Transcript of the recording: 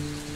Mm-hmm.